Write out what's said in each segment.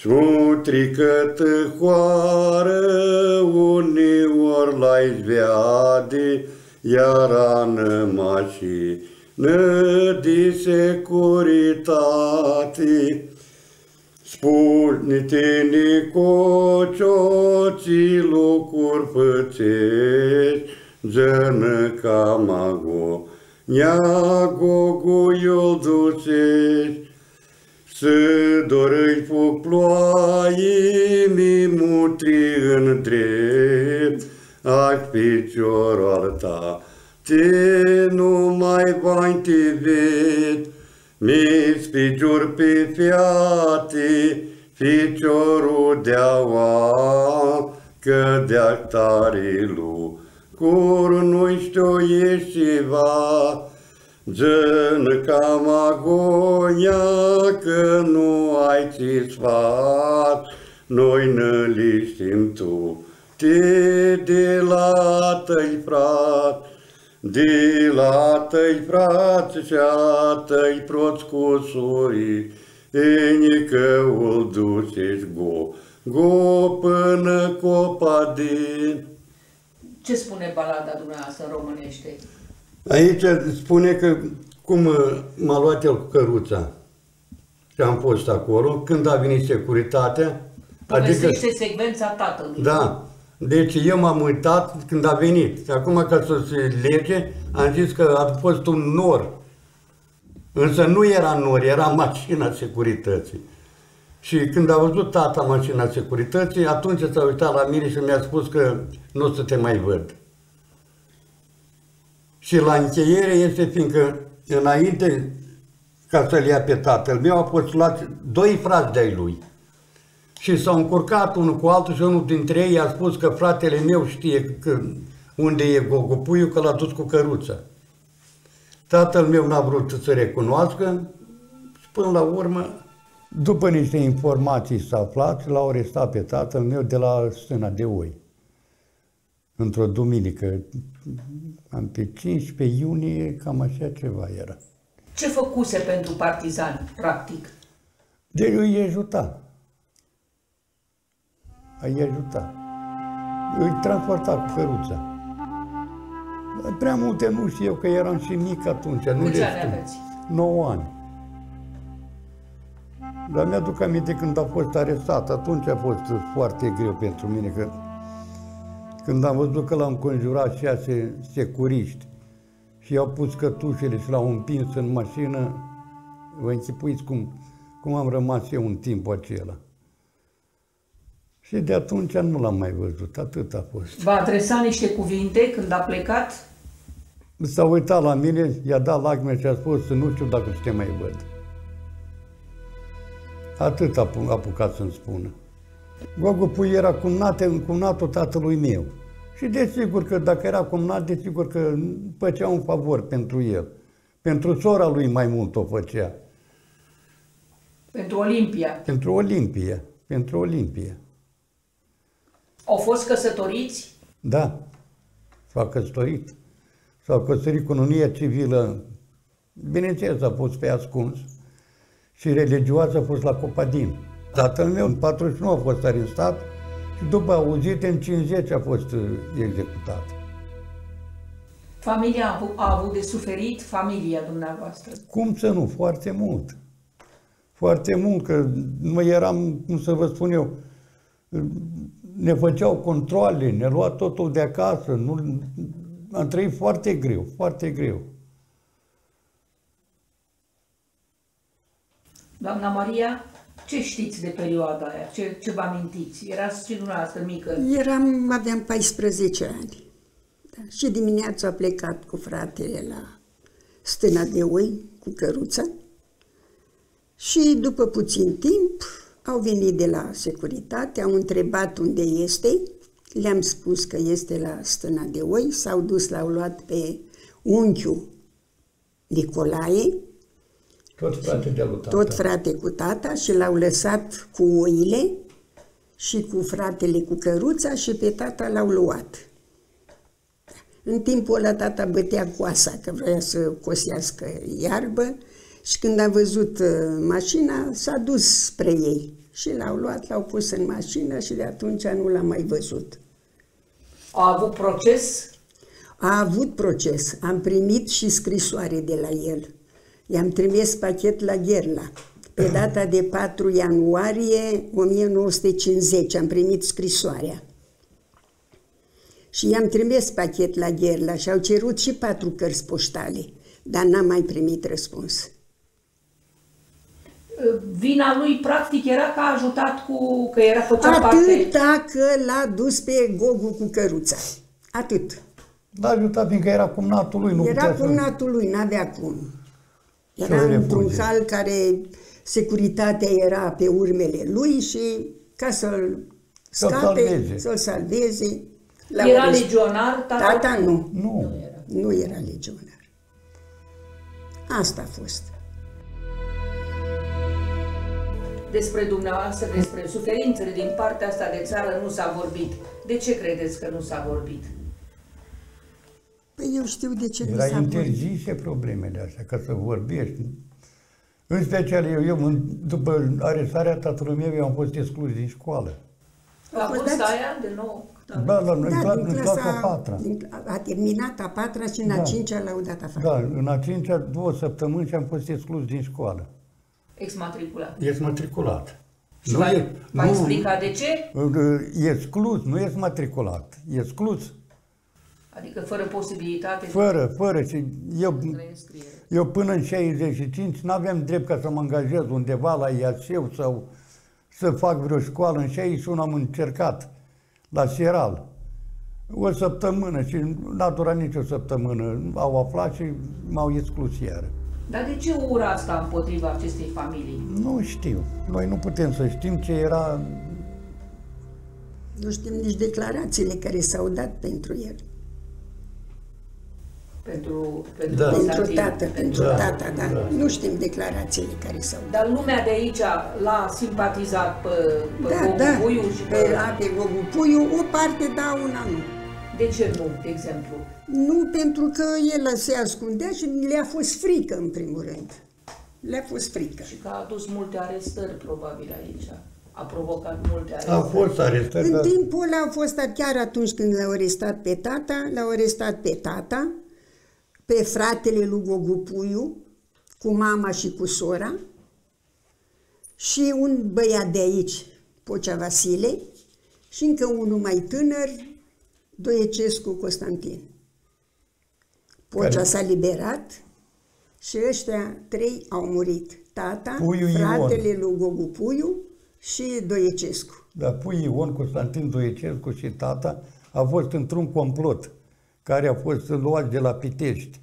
Smutrică tâhoară, uneori la izveade, iar anămașii de securitate. Spune-te, Nicocioții, lucruri pățești, Zănă camago, neago guiul ducești, Să dorăi foc ploaie, mi mutri în drept, Aș piciorul ta, te nu mai bani te ved, mi picior pe fiate, piciorul de-aua, că de-a tare lu, cur nu știu ieșiva, Gen cam agonia că nu ai ți sfat, noi ne liștim tu, te de la tăi frat, de la tăi frați și a tăi proți cu suri, enicăul ducești go, go până copa din. Ce spune balada dumneavoastră în românește? Aici spune că cum m-a luat el cu căruța și am fost acolo, când a venit securitatea, Povestește adică, secvența tatălui. Da, deci eu m-am uitat când a venit. Acum ca să se lege, am zis că a fost un nor. Însă nu era nor, era mașina securității. Și când a văzut tata mașina securității, atunci s-a uitat la mine și mi-a spus că nu o să te mai văd. Și la încheiere este fiindcă înainte ca să-l ia pe tatăl meu, au fost luați doi frați de-ai lui și s-au încurcat unul cu altul și unul dintre ei a spus că fratele meu știe că, unde e Gogopuiu, că l-a dus cu căruța. Tatăl meu n-a vrut să recunoască și până la urmă, după niște informații s-a aflat, l-au arestat pe tatăl meu de la stâna de oi. Într-o duminică, am pe 15 iunie, cam așa ceva era. Ce făcuse pentru partizani, practic? De îi ajuta a-i ajuta. Îi transporta cu căruța. Prea multe nu știu eu, că eram și mic atunci. Nu Câți ani aveți? 9 ani. Dar mi-aduc aminte când a fost arestat, atunci a fost foarte greu pentru mine, că când am văzut că l-am înconjurat șase securiști și i-au pus cătușele și l-au împins în mașină, vă închipuiți cum, cum am rămas eu în timpul acela. Și de atunci nu l-am mai văzut, atât a fost. V-a adresat niște cuvinte când a plecat? S-a uitat la mine, i-a dat lacrime și a spus să nu știu dacă te mai văd. Atât a apucat să-mi spună. Gogo Pui era cumnate, cumnatul tatălui meu. Și desigur că dacă era cumnat, desigur că făcea un favor pentru el. Pentru sora lui mai mult o făcea. Pentru Olimpia. Pentru Olimpia. Pentru Olimpia. Au fost căsătoriți? Da, s-au căsătorit. S-au căsătorit cu unia civilă, bineînțeles, a fost pe ascuns, și religioasă a fost la Copadin. Tatăl meu în 49 a fost arestat și după auzite în 50 a fost uh, executat. Familia a avut, a avut de suferit, familia dumneavoastră? Cum să nu? Foarte mult. Foarte mult, că noi eram, cum să vă spun eu, ne făceau controle, ne lua totul de acasă. Nu, am trăit foarte greu, foarte greu. Doamna Maria, ce știți de perioada aia? Ce, ce vă amintiți? Erați și dumneavoastră mică? Eram, aveam 14 ani. Da. Și dimineața a plecat cu fratele la stâna de oi, cu căruța. Și după puțin timp au venit de la securitate, au întrebat unde este, le-am spus că este la stâna de oi, s-au dus, l-au luat pe unchiul Nicolae, tot frate de tata. Tot frate cu tata și l-au lăsat cu oile și cu fratele cu căruța și pe tata l-au luat. În timpul ăla tata bătea coasa, că vrea să cosească iarbă Și când a văzut uh, mașina, s-a dus spre ei. Și l-au luat, l-au pus în mașină și de atunci nu l-a mai văzut. A avut proces? A avut proces. Am primit și scrisoare de la el. I-am trimis pachet la Gherla. Pe data de 4 ianuarie 1950 am primit scrisoarea. Și i-am trimis pachet la Gherla și au cerut și patru cărți poștale, dar n-am mai primit răspuns. Vina lui, practic, era că a ajutat cu... că era făcea parte... Atâta că l-a dus pe Gogu cu căruța. Atât. L-a ajutat fiindcă era cumnatul lui, nu Era putea să... cumnatul lui, n-avea cum. Era Să-l într-un refuze. hal care securitatea era pe urmele lui și ca să-l Să-l scape, salveze. să-l salveze. l-a Era arestat. legionar? Tata, Tata nu, Nu. nu era legionar. Asta a fost. Despre dumneavoastră, despre suferințele din partea asta de țară nu s-a vorbit. De ce credeți că nu s-a vorbit? Păi eu știu de ce nu Era s-a vorbit. interzise problemele astea, ca să vorbești. În special eu, eu în- după arestarea tatălui meu, eu am fost exclus din școală. La fost vârsta dați- aia, de nou? Da, la noi, Da, da, din în clasa, clasa a patra. din, a terminat a patra și în a Da. cincea l-au dat afară. Da, în a cincea, două săptămâni și am fost exclus din școală. Exmatriculat. Ești matriculat. Și v-ai, v-ai explicat de ce? E exclus, nu ești matriculat. E exclus. Adică fără posibilitate Fără, fără. Și eu, de reînscriere. eu până în 65 nu aveam drept ca să mă angajez undeva la Iașeu sau să fac vreo școală. În 61 am încercat la Sieral. O săptămână și n-a durat nici o săptămână. Au aflat și m-au exclus iară. Dar de ce ura asta împotriva acestei familii? Nu știu. Noi nu putem să știm ce era Nu știm nici declarațiile care s-au dat pentru el. Pentru, pentru Da. Pentru Constantin? tată, pentru Da, tata, da. da. Nu știm declarațiile care s-au dat. Dar lumea de aici l-a simpatizat pe, pe Da, Gogu da, Puiu și pe... pe, a, pe Gogu Puiu, o parte da, una nu. De ce nu, de exemplu? Nu pentru că el se ascundea și le-a fost frică, în primul rând. Le-a fost frică. Și că a adus multe arestări, probabil, aici. A provocat multe A arestări. fost arestat. În dar- timpul ăla a fost chiar atunci când l-au arestat pe tata, l-au arestat pe tata, pe fratele lui Gogu Puiu, cu mama și cu sora, și un băiat de aici, Pocea Vasile, și încă unul mai tânăr, Doiecescu Constantin. Pocea Care- s-a liberat și ăștia trei au murit. Tata, Puiu Ion. fratele lui Gogu Puiu și Doiecescu. Dar pui Ion Constantin Doiecescu și tata a fost într-un complot care a fost luat de la Pitești.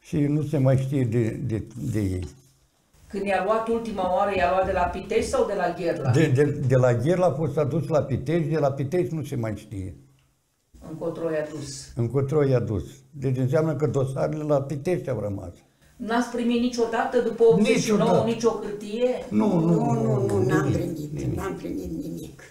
Și nu se mai știe de, de, de ei. Când i-a luat ultima oară, i-a luat de la Pitești sau de la Gherla? De, de, de la Gherla a fost adus la Pitești, de la Pitești nu se mai știe. Încotro i-a dus. Încotro i-a dus. Deci înseamnă că dosarele la Pitești au rămas. N-ați primit niciodată, după 89, Niciodată. nicio hârtie? Nu, nu, Nu, nu, nu, n-am nimic, primit, nimic. n-am primit nimic.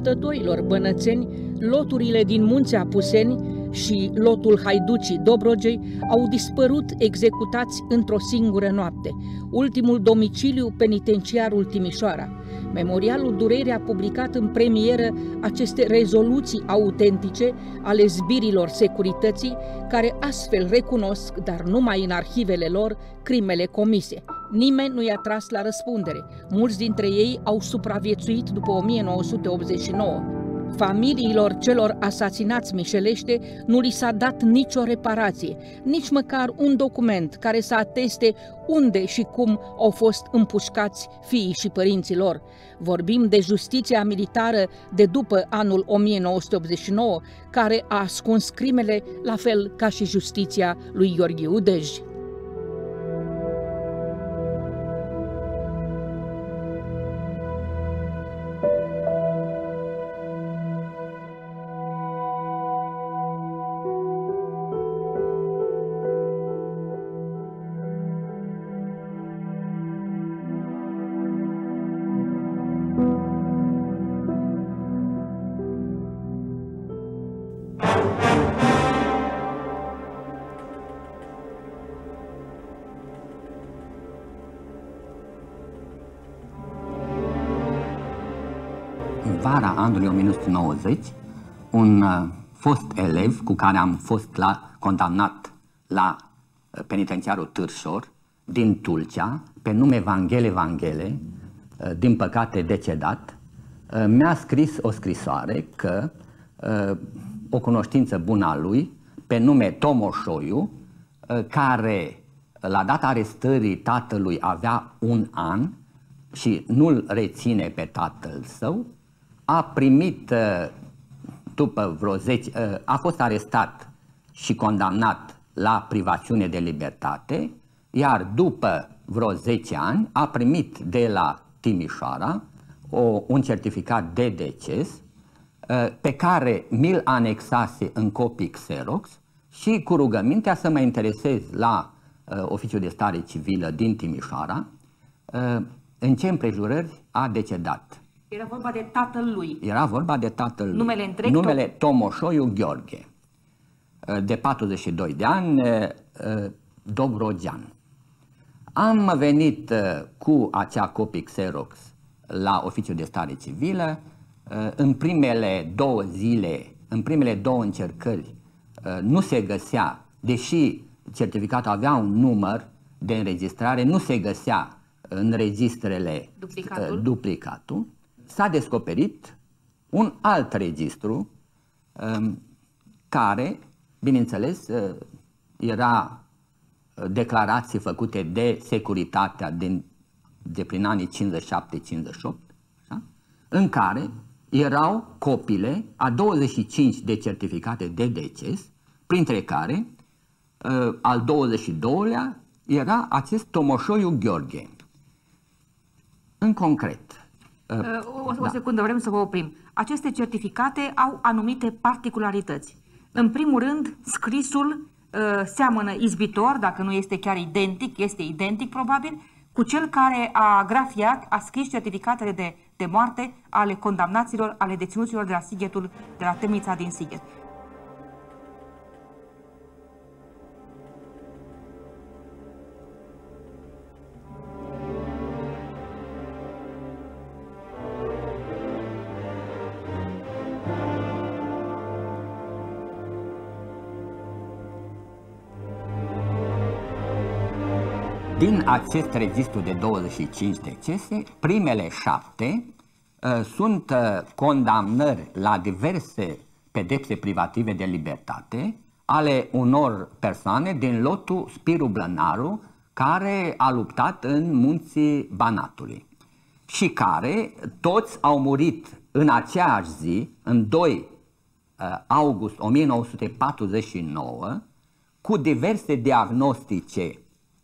Luptătorilor bănățeni, loturile din munții Apuseni și lotul Haiducii Dobrogei au dispărut executați într-o singură noapte, ultimul domiciliu penitenciarul Timișoara. Memorialul Durerii a publicat în premieră aceste rezoluții autentice ale zbirilor securității, care astfel recunosc, dar numai în arhivele lor, crimele comise. Nimeni nu i-a tras la răspundere. Mulți dintre ei au supraviețuit după 1989. Familiilor celor asasinați mișelește nu li s-a dat nicio reparație, nici măcar un document care să ateste unde și cum au fost împușcați fiii și părinții lor. Vorbim de justiția militară de după anul 1989, care a ascuns crimele la fel ca și justiția lui Gheorghe Udej. Anului 1990, un uh, fost elev cu care am fost la, condamnat la uh, penitenciarul Târșor din Tulcea, pe nume Vanghele Vanghele, uh, din păcate decedat, uh, mi-a scris o scrisoare că uh, o cunoștință bună a lui, pe nume Tomoșoiu, uh, care la data arestării tatălui avea un an și nu-l reține pe tatăl său, a primit uh, după vreo 10, uh, a fost arestat și condamnat la privațiune de libertate, iar după vreo 10 ani a primit de la Timișoara o, un certificat de deces uh, pe care mi-l anexase în copii Xerox și cu rugămintea să mă interesez la uh, oficiul de stare civilă din Timișoara uh, în ce împrejurări a decedat. Era vorba de tatăl lui. Era vorba de tatăl lui. Numele întreg? Numele Tomoșoiu Gheorghe, de 42 de ani, Dobrogean. Am venit cu acea copie Xerox la oficiul de stare civilă. În primele două zile, în primele două încercări, nu se găsea, deși certificatul avea un număr de înregistrare, nu se găsea în registrele Duplicatul. duplicatul s-a descoperit un alt registru um, care, bineînțeles, uh, era uh, declarații făcute de securitatea din, de prin anii 57-58, în care erau copile a 25 de certificate de deces, printre care uh, al 22-lea era acest Tomoșoiu Gheorghe. În concret, O, o, o secundă, vrem să vă oprim. Aceste certificate au anumite particularități. În primul rând, scrisul uh, seamănă izbitor, dacă nu este chiar identic, este identic probabil, cu cel care a grafiat, a scris certificatele de, de moarte ale condamnaților, ale deținuților de la Sighetul, de la temnița din Sighet. Din acest registru de 25 decese, primele șapte uh, sunt uh, condamnări la diverse pedepse privative de libertate ale unor persoane din lotul Spiru Blănaru, care a luptat în munții Banatului și care toți au murit în aceeași zi, în 2 uh, august 1949, cu diverse diagnostice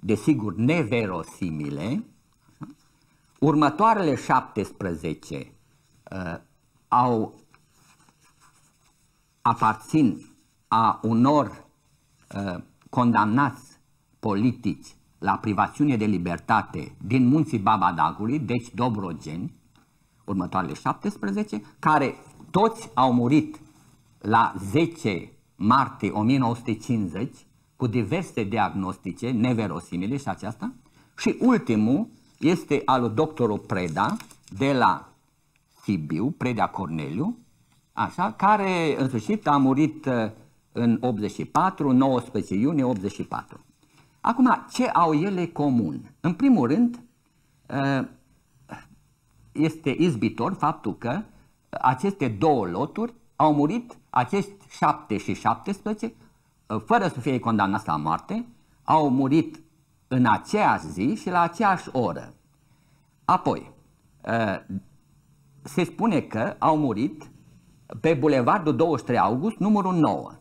desigur neverosimile, următoarele 17 uh, au aparțin a unor uh, condamnați politici la privațiune de libertate din munții Babadagului, deci Dobrogeni, următoarele 17, care toți au murit la 10 martie 1950 cu diverse diagnostice neverosimile și aceasta. Și ultimul este al lui doctorul Preda de la Sibiu, Preda Corneliu, așa, care în sfârșit a murit uh, în 84, 19 iunie 84. Acum, ce au ele comun? În primul rând, uh, este izbitor faptul că aceste două loturi au murit, acești 7 și 17, fără să fie condamnați la moarte, au murit în aceeași zi și la aceeași oră. Apoi, ă, se spune că au murit pe Bulevardul 23 August, numărul 9,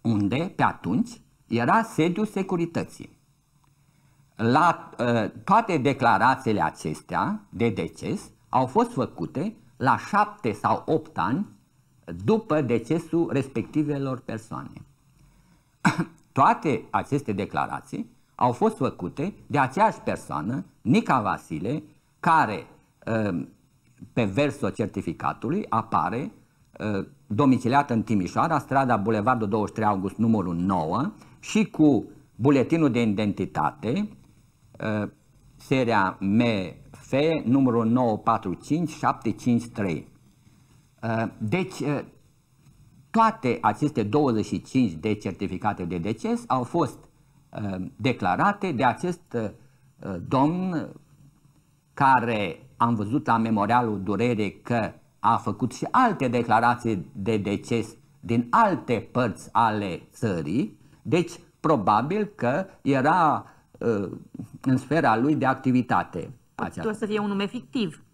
unde, pe atunci, era sediul securității. La ă, toate declarațiile acestea de deces au fost făcute la șapte sau opt ani după decesul respectivelor persoane. Toate aceste declarații au fost făcute de aceeași persoană, Nica Vasile, care um, pe versul certificatului apare uh, domiciliată în Timișoara, strada Bulevardul 23 August, numărul 9 și cu buletinul de identitate, uh, seria FE numărul 945753. Uh, deci, uh, toate aceste 25 de certificate de deces au fost uh, declarate de acest domn care am văzut la memorialul durere că a făcut și alte declarații de deces din alte părți ale țării, deci probabil că era uh, în sfera lui de activitate. Putea să fie un nume fictiv.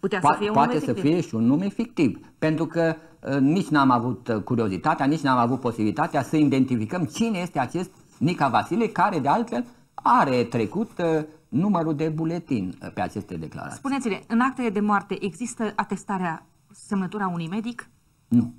Putea po- să fie un poate nume să fictiv. fie și un nume fictiv, pentru că uh, nici n-am avut uh, curiozitatea, nici n-am avut posibilitatea să identificăm cine este acest Nica Vasile, care de altfel are trecut uh, numărul de buletin uh, pe aceste declarații. Spuneți-le, în actele de moarte există atestarea semnătura unui medic? Nu.